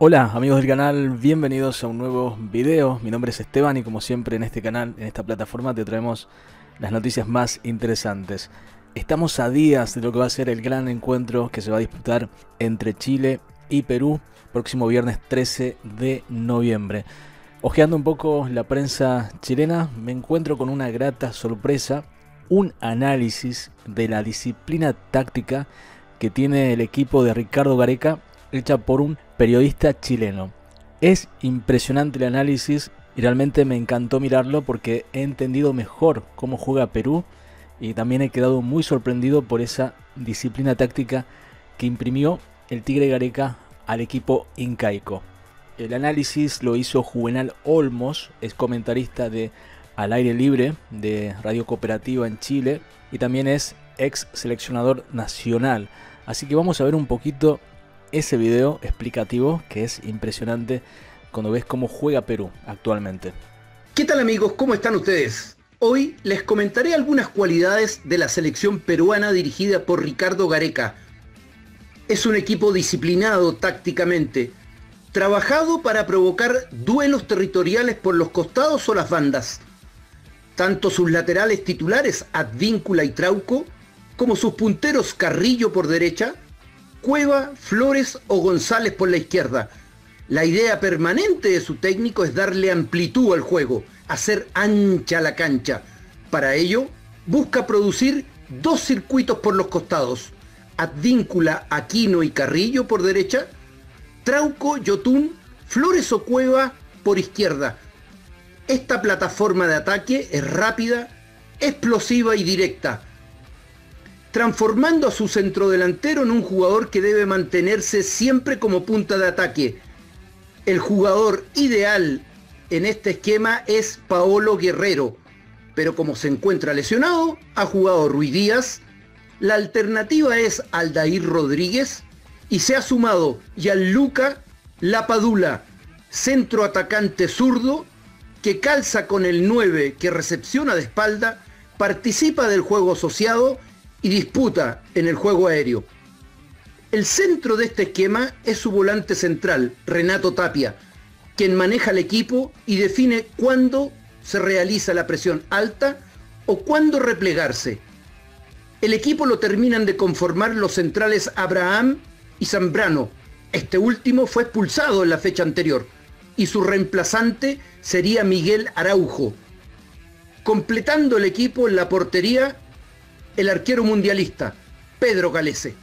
Hola amigos del canal, bienvenidos a un nuevo video. Mi nombre es Esteban y como siempre en este canal, en esta plataforma, te traemos las noticias más interesantes. Estamos a días de lo que va a ser el gran encuentro que se va a disputar entre Chile y Perú próximo viernes 13 de noviembre. Ojeando un poco la prensa chilena, me encuentro con una grata sorpresa, un análisis de la disciplina táctica que tiene el equipo de Ricardo Gareca hecha por un periodista chileno. Es impresionante el análisis y realmente me encantó mirarlo porque he entendido mejor cómo juega Perú y también he quedado muy sorprendido por esa disciplina táctica que imprimió el Tigre Gareca al equipo incaico. El análisis lo hizo Juvenal Olmos, es comentarista de Al aire libre de Radio Cooperativa en Chile y también es ex seleccionador nacional. Así que vamos a ver un poquito ese video explicativo que es impresionante cuando ves cómo juega Perú actualmente. ¿Qué tal amigos? ¿Cómo están ustedes? Hoy les comentaré algunas cualidades de la selección peruana dirigida por Ricardo Gareca. Es un equipo disciplinado tácticamente, trabajado para provocar duelos territoriales por los costados o las bandas. Tanto sus laterales titulares Advíncula y Trauco, como sus punteros Carrillo por derecha, Cueva, Flores o González por la izquierda. La idea permanente de su técnico es darle amplitud al juego, hacer ancha la cancha. Para ello, busca producir dos circuitos por los costados. Advíncula, Aquino y Carrillo por derecha. Trauco, Yotún, Flores o Cueva por izquierda. Esta plataforma de ataque es rápida, explosiva y directa transformando a su centrodelantero en un jugador que debe mantenerse siempre como punta de ataque. El jugador ideal en este esquema es Paolo Guerrero, pero como se encuentra lesionado, ha jugado Ruiz Díaz, la alternativa es Aldair Rodríguez y se ha sumado Gianluca Lapadula, centro atacante zurdo que calza con el 9 que recepciona de espalda, participa del juego asociado y disputa en el juego aéreo. El centro de este esquema es su volante central, Renato Tapia, quien maneja el equipo y define cuándo se realiza la presión alta o cuándo replegarse. El equipo lo terminan de conformar los centrales Abraham y Zambrano. Este último fue expulsado en la fecha anterior y su reemplazante sería Miguel Araujo. Completando el equipo en la portería el arquero mundialista, Pedro Galese.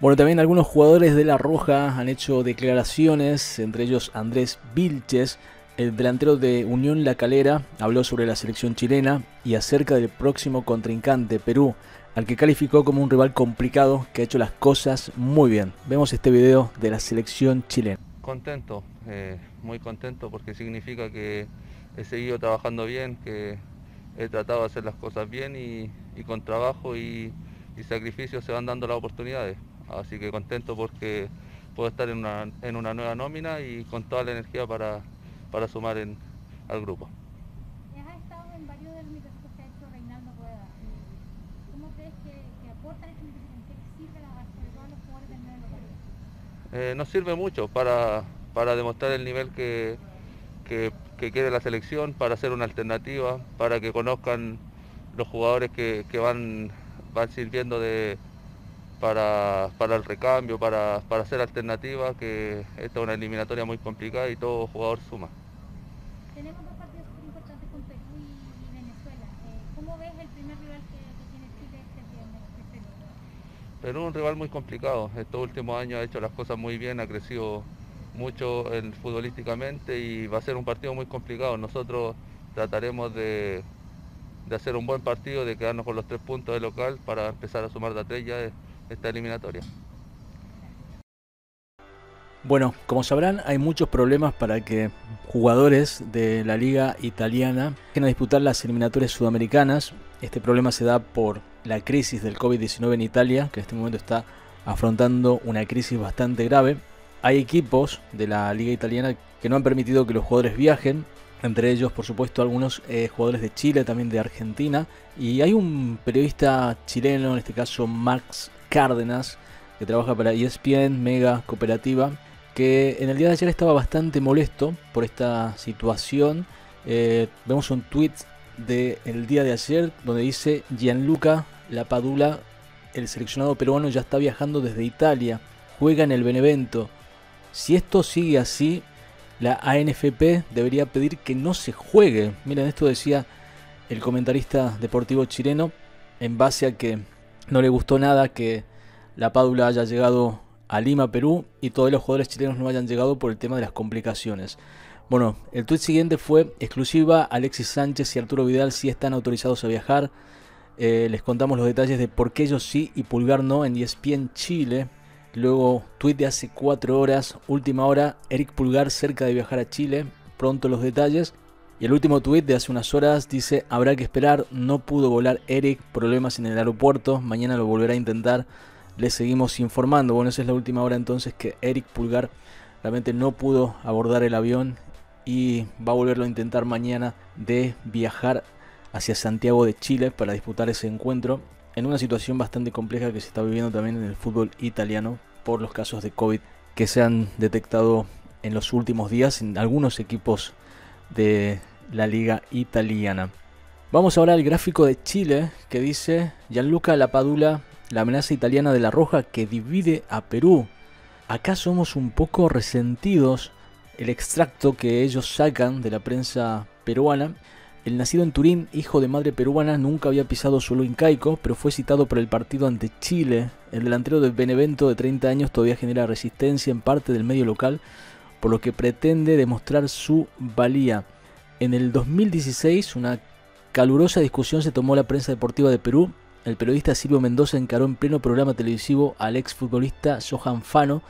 Bueno, también algunos jugadores de La Roja han hecho declaraciones, entre ellos Andrés Vilches, el delantero de Unión La Calera, habló sobre la selección chilena y acerca del próximo contrincante, Perú, al que calificó como un rival complicado que ha hecho las cosas muy bien. Vemos este video de la selección chilena. Contento, eh, muy contento porque significa que he seguido trabajando bien, que he tratado de hacer las cosas bien y, con trabajo y, sacrificio se van dando las oportunidades. Así que contento porque puedo estar en una, nueva nómina y con toda la energía para, sumar al grupo. Has estado en varios de los microscopios que ha hecho Reinaldo Rueda. ¿Cómo crees que, aportan microscopio? ¿En qué sirve la, sobre todo a los jugadores del medio eh, Nos sirve mucho para, para demostrar el nivel que, que que quiere la selección para hacer una alternativa, para que conozcan los jugadores que, van, van sirviendo de, para, el recambio, para, para hacer alternativas, que esta es una eliminatoria muy complicada y todo jugador suma. Tenemos dos partidos muy importantes con Perú y, Venezuela. Eh, ¿Cómo ves el primer rival que, tiene Chile este viernes? Perú? Perú es un rival muy complicado. Estos últimos años ha hecho las cosas muy bien, ha crecido mucho futbolísticamente y va a ser un partido muy complicado. Nosotros trataremos de, hacer un buen partido, de quedarnos con los tres puntos de local para empezar a sumar de a tres ya esta eliminatoria. Bueno, como sabrán, hay muchos problemas para que jugadores de la liga italiana quieran disputar las eliminatorias sudamericanas. Este problema se da por la crisis del COVID-19 en Italia, que en este momento está afrontando una crisis bastante grave hay equipos de la liga italiana que no han permitido que los jugadores viajen, entre ellos por supuesto algunos eh, jugadores de Chile, también de Argentina, y hay un periodista chileno, en este caso Max Cárdenas, que trabaja para ESPN, Mega Cooperativa, que en el día de ayer estaba bastante molesto por esta situación. Eh, vemos un tweet del día de ayer donde dice Gianluca Lapadula, el seleccionado peruano, ya está viajando desde Italia, juega en el Benevento. Si esto sigue así, la ANFP debería pedir que no se juegue. Miren, esto decía el comentarista deportivo chileno en base a que no le gustó nada que la Padula haya llegado a Lima, Perú, y todos los jugadores chilenos no hayan llegado por el tema de las complicaciones. Bueno, el tuit siguiente fue exclusiva, Alexis Sánchez y Arturo Vidal sí están autorizados a viajar. Eh, les contamos los detalles de por qué ellos sí y Pulgar no en ESPN Chile. Luego, tuit de hace 4 horas, última hora, Eric Pulgar cerca de viajar a Chile. Pronto los detalles. Y el último tuit de hace unas horas dice, habrá que esperar, no pudo volar Eric, problemas en el aeropuerto, mañana lo volverá a intentar les seguimos informando. Bueno, esa es la última hora entonces que Eric Pulgar realmente no pudo abordar el avión y va a volverlo a intentar mañana de viajar hacia Santiago de Chile para disputar ese encuentro en una situación bastante compleja que se está viviendo también en el fútbol italiano por los casos de COVID que se han detectado en los últimos días en algunos equipos de la liga italiana. Vamos ahora al gráfico de Chile que dice Gianluca Lapadula la amenaza italiana de la Roja que divide a Perú. Acá somos un poco resentidos. El extracto que ellos sacan de la prensa peruana. El nacido en Turín, hijo de madre peruana, nunca había pisado suelo incaico, pero fue citado por el partido ante Chile. El delantero de Benevento de 30 años todavía genera resistencia en parte del medio local, por lo que pretende demostrar su valía. En el 2016, una calurosa discusión se tomó la prensa deportiva de Perú el periodista Silvio Mendoza encaró en pleno programa televisivo al exfutbolista Johan Fano,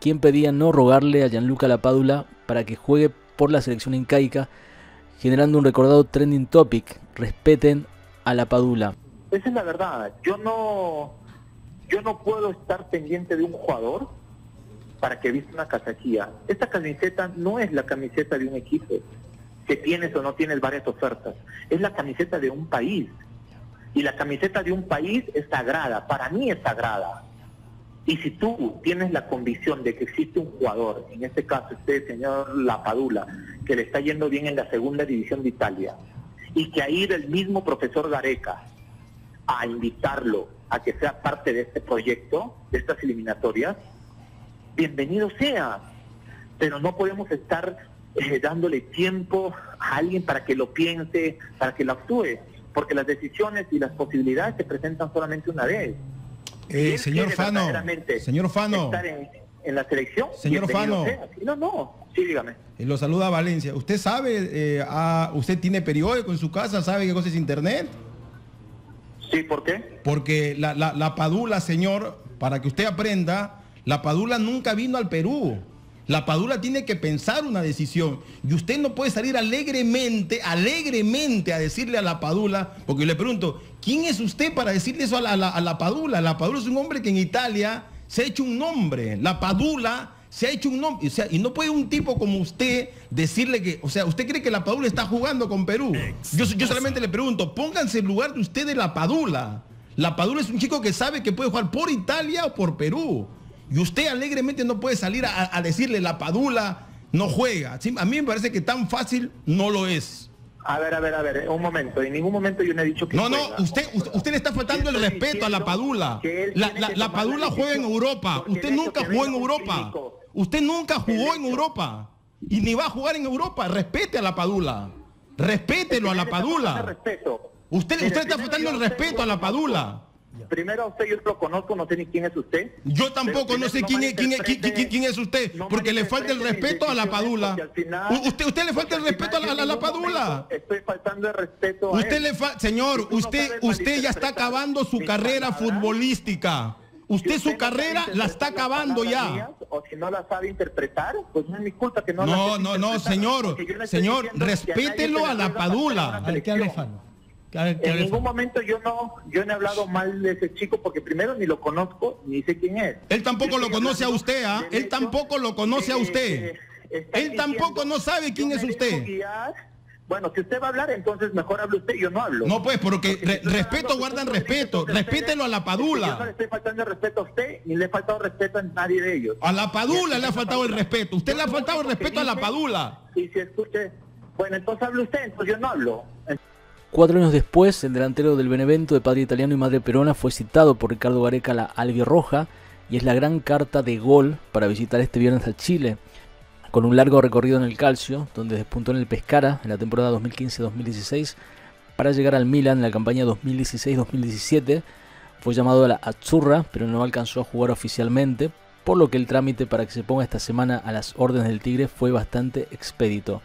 quien pedía no rogarle a Gianluca Lapadula para que juegue por la selección incaica, generando un recordado trending topic, respeten a Lapadula. Esa es la verdad, yo no, yo no puedo estar pendiente de un jugador para que vista una casaquilla. Esta camiseta no es la camiseta de un equipo que tienes o no tienes varias ofertas, es la camiseta de un país y la camiseta de un país es sagrada, para mí es sagrada. Y si tú tienes la convicción de que existe un jugador, en este caso usted, señor Lapadula, que le está yendo bien en la segunda división de Italia, y que ha ido el mismo profesor Gareca a invitarlo a que sea parte de este proyecto, de estas eliminatorias, bienvenido sea. Pero no podemos estar eh, dándole tiempo a alguien para que lo piense, para que lo actúe porque las decisiones y las posibilidades se presentan solamente una vez. Eh, señor Fano, señor Fano. Estar en, la selección. Señor Fano. No, no, sí, dígame. Eh, lo saluda Valencia. ¿Usted sabe, eh, usted tiene periódico en su casa, sabe qué cosa es internet? Sí, ¿por qué? Porque la, la, la Padula, señor, para que usted aprenda, la Padula nunca vino al Perú. La Padula tiene que pensar una decisión. Y usted no puede salir alegremente, alegremente a decirle a la Padula, porque le pregunto, ¿quién es usted para decirle eso a la, Padula? La Padula es un hombre que en Italia se ha hecho un nombre. La Padula se ha hecho un nombre. O sea, y no puede un tipo como usted decirle que, o sea, ¿usted cree que la Padula está jugando con Perú? Yo, yo solamente le pregunto, pónganse en lugar de usted de la Padula. La Padula es un chico que sabe que puede jugar por Italia o por Perú. Y usted alegremente no puede salir a, decirle la padula no juega. A mí me parece que tan fácil no lo es. A ver, a ver, a ver, un momento. En ningún momento yo no he dicho que. No, no, usted, usted, le está faltando el respeto a la Padula. La, Padula juega en Europa. Usted nunca jugó en Europa. Usted nunca jugó en Europa. Y ni va a jugar en Europa. Respete a la Padula. Respételo a la Padula. Usted, usted está faltando el respeto a la Padula. Primero a usted yo lo conozco, no sé ni quién es usted. Yo tampoco no sé quién es, quién, quién, es usted, porque le falta el respeto a la padula. usted, usted le falta el respeto a la, padula. Estoy faltando el respeto a usted le Señor, usted, usted ya está acabando su carrera futbolística. Usted su carrera la está acabando ya. o si no la sabe interpretar, pues no es mi culpa que no No, no, no, señor. Señor, respételo a la padula. Al que en ningún momento yo no, yo no he hablado mal de ese chico porque primero ni lo conozco ni sé quién es. Él tampoco lo conoce a usted, ¿ah? Él tampoco lo conoce a usted. Él tampoco no sabe quién es usted. Bueno, si usted va a hablar, entonces mejor hable usted, yo no hablo. No, pues, porque re- respeto guardan respeto. Respételo a la es que Yo no Padula. le estoy faltando el respeto a usted, ni le he faltado respeto a nadie de ellos. A la Padula le ha faltado el Padula. respeto. Usted Yo le ha faltado el respeto a la Padula. Y si escuche, bueno, entonces hable usted, entonces yo no hablo. Cuatro años después, el delantero del Benevento de padre italiano y madre peruana fue citado por Ricardo Gareca a la albirroja y es la gran carta de gol para visitar este viernes a Chile, con un largo recorrido en el calcio, donde despuntó en el Pescara en la temporada 2015-2016 para llegar al Milan en la campaña 2016-2017. Fue llamado a la Azzurra, pero no alcanzó a jugar oficialmente, por lo que el trámite para que se ponga esta semana a las órdenes del Tigre fue bastante expedito.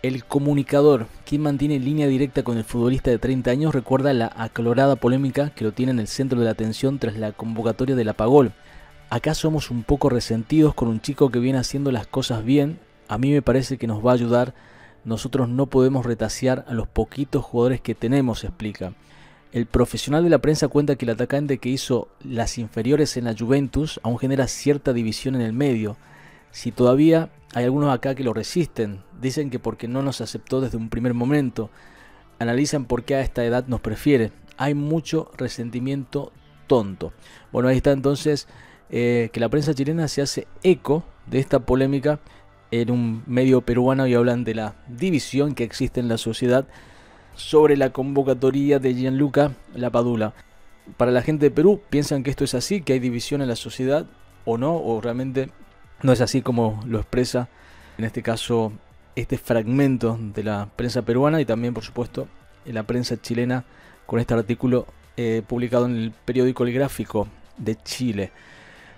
El comunicador, quien mantiene línea directa con el futbolista de 30 años, recuerda la acalorada polémica que lo tiene en el centro de la atención tras la convocatoria del Apagol. Acá somos un poco resentidos con un chico que viene haciendo las cosas bien. A mí me parece que nos va a ayudar. Nosotros no podemos retasear a los poquitos jugadores que tenemos, explica. El profesional de la prensa cuenta que el atacante que hizo las inferiores en la Juventus aún genera cierta división en el medio. Si todavía hay algunos acá que lo resisten, dicen que porque no nos aceptó desde un primer momento, analizan por qué a esta edad nos prefiere. Hay mucho resentimiento tonto. Bueno, ahí está entonces eh, que la prensa chilena se hace eco de esta polémica en un medio peruano y hablan de la división que existe en la sociedad sobre la convocatoria de Gianluca Lapadula. Para la gente de Perú, piensan que esto es así, que hay división en la sociedad o no, o realmente no es así como lo expresa en este caso este fragmento de la prensa peruana y también por supuesto en la prensa chilena con este artículo eh, publicado en el periódico El Gráfico de Chile.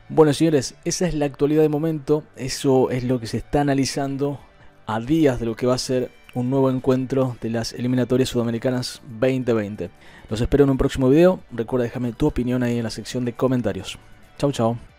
Bueno señores, esa es la actualidad de momento, eso es lo que se está analizando a días de lo que va a ser un nuevo encuentro de las eliminatorias sudamericanas 2020. Los espero en un próximo video, recuerda dejarme tu opinión ahí en la sección de comentarios. Chau chau.